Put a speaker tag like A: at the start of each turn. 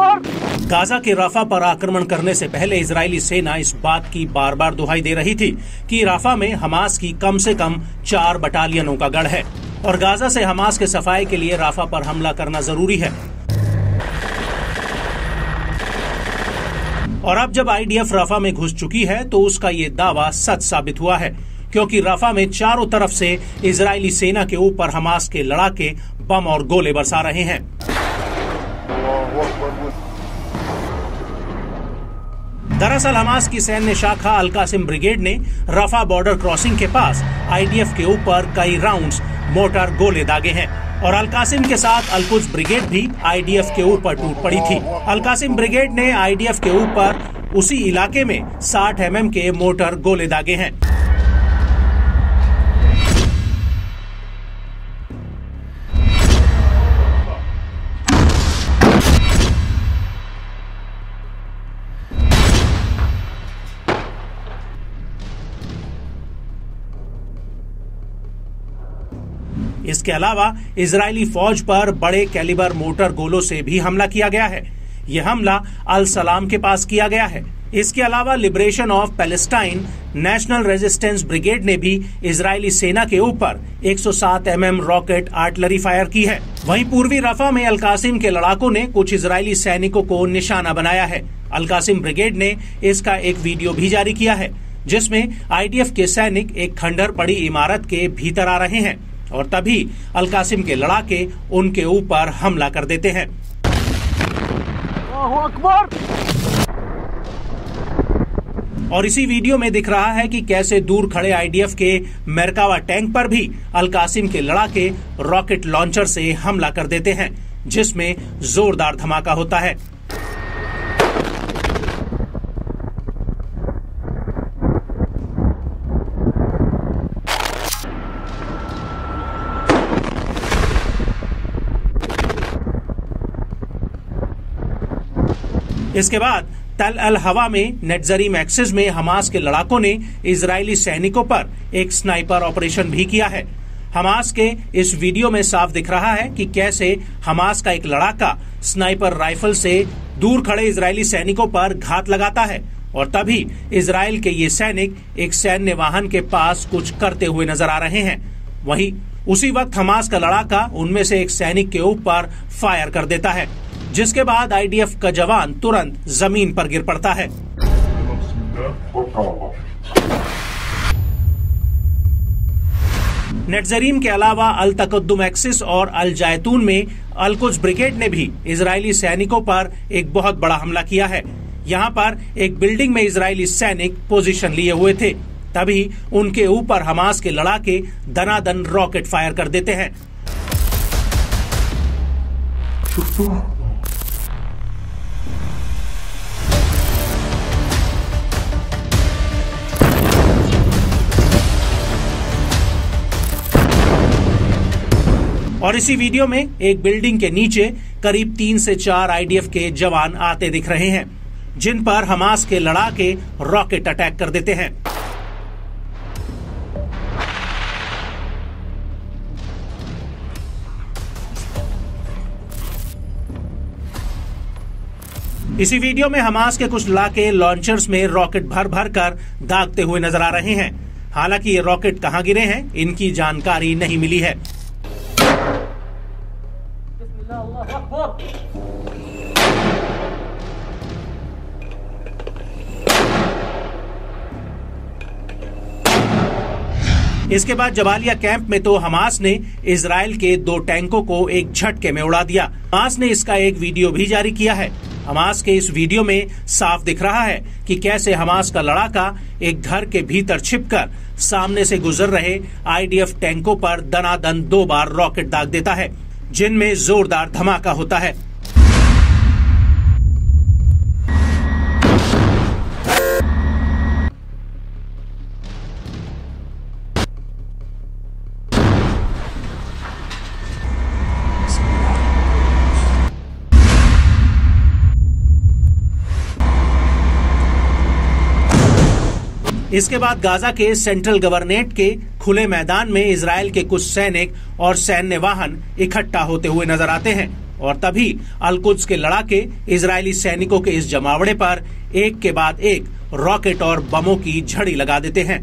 A: Gaza के Rafa पर आक्रमण करने से पहले इजरायली सेना इस बात की बार बार दुहाई दे रही थी कि राफा में हमास की कम से कम चार बटालियनों का गढ़ है और गाजा से हमास के सफ़ाई के लिए राफा पर हमला करना ज़रूरी है। और अब जब आईडीएफ राफा में घुस चुकी है तो उसका ये दावा सच साबित हुआ है, क्योंकि राफा में चारों तरफ़ से इजरायली सेना के ऊपर हमास के लड़ाके बम और गोले बरसा रहे हैं। दरअसल हमास की सैन्य शाखा अलकासिम ब्रिगेड ने रफा बॉर्डर क्रॉसिंग के पास आईडीएफ के ऊपर कई राउंड्स मोटर गोले दागे हैं और अलकासिम के साथ अलकुज ब्रिगेड भी आईडीएफ के ऊपर टूट पड़ी थी। अलकासिम ब्रिगेड ने आईडीएफ के ऊपर उसी इलाके में 60 एमएम के मोटर गोले दागे हैं। इसके अलावा इजरायली फौज पर बड़े कैलिबर मोटर गोलों से भी हमला किया गया है। यह हमला अल सलाम के पास किया गया है। इसके अलावा liberation of Palestine national resistance brigade ने भी इजरायली सेना के ऊपर 107 एमएम रॉकेट आर्टलरी फायर की है। वहीं पूर्वी रफा में अलकासिम के लड़ाकों ने कुछ इजरायली सैनिकों को निशाना बनाया है। अलकासिम ब्रिगेड ने इसका एक वीडियो भी जारी किया है, जिसमें आईडीएफ के सैनिक एक खंडर पड़ी इमारत के भीतर आ रहे हैं। और तभी अलकासिम के लड़ाके उनके ऊपर हमला कर देते हैं। और इसी वीडियो में दिख रहा है कि कैसे दूर खड़े आईडीएफ के मेरकावा टैंक पर भी अलकासिम के लड़ाके रॉकेट लॉन्चर से हमला कर देते हैं जिसमें जोरदार धमाका होता है। इसके बाद तल अल हवा में नेटजरी मैक्सिस में हमास के लड़ाकों ने इजरायली सैनिकों पर एक स्नाइपर ऑपरेशन भी किया है। हमास के इस वीडियो में साफ़ दिख रहा है कि कैसे हमास का एक लड़ाका स्नाइपर राइफल से दूर खड़े इजरायली सैनिकों पर घात लगाता है और तभी इसराइल के ये सैनिक एक सैन्य वाहन के पास कुछ करते हुए नज़र आ रहे हैं। वहीं उसी वक्त हमास का लड़ाका उनमें से एक सैनिक के ऊपर फायर कर देता है। जिसके बाद आईडीएफ का जवान तुरंत ज़मीन पर गिर पड़ता है। नेटजरीन के अलावा अल तकद्दुम एक्सिस और अल जायतून में अलकुज ब्रिगेड ने भी इजरायली सैनिकों पर एक बहुत बड़ा हमला किया है। यहाँ पर एक बिल्डिंग में इजरायली सैनिक पोजीशन लिए हुए थे। तभी उनके ऊपर हमास के लड़ाके दनादन रॉकेट फायर कर देते हैं। और इसी वीडियो में एक बिल्डिंग के नीचे करीब तीन से चार आईडीएफ के जवान आते दिख रहे हैं, जिन पर हमास के लड़ाके रॉकेट अटैक कर देते हैं। इसी वीडियो में हमास के कुछ लाके लॉन्चर्स में रॉकेट भर भर कर दागते हुए नज़र आ रहे हैं। हालाँकि ये रॉकेट कहाँ गिरे हैं, इनकी जानकारी नहीं मिली है। इसके बाद जबालिया कैंप में तो हमास ने इसराइल के दो टैंकों को एक झटके में उड़ा दिया। हमास ने इसका एक वीडियो भी जारी किया है। हमास के इस वीडियो में साफ़ दिख रहा है कि कैसे हमास का लड़ाका एक घर के भीतर छिपकर सामने से गुजर रहे आईडीएफ टैंकों पर दनादन दो बार रॉकेट दाग देता है। जिनमें जोरदार धमाका होता है। इसके बाद गाजा के सेंट्रल गवर्नेट के खुले मैदान में इसराइल के कुछ सैनिक और सैन्य वाहन इकट्ठा होते हुए नज़र आते हैं और तभी अलकुद्स के लड़ाके इजरायली सैनिकों के इस जमावड़े पर एक के बाद एक रॉकेट और बमों की झड़ी लगा देते हैं।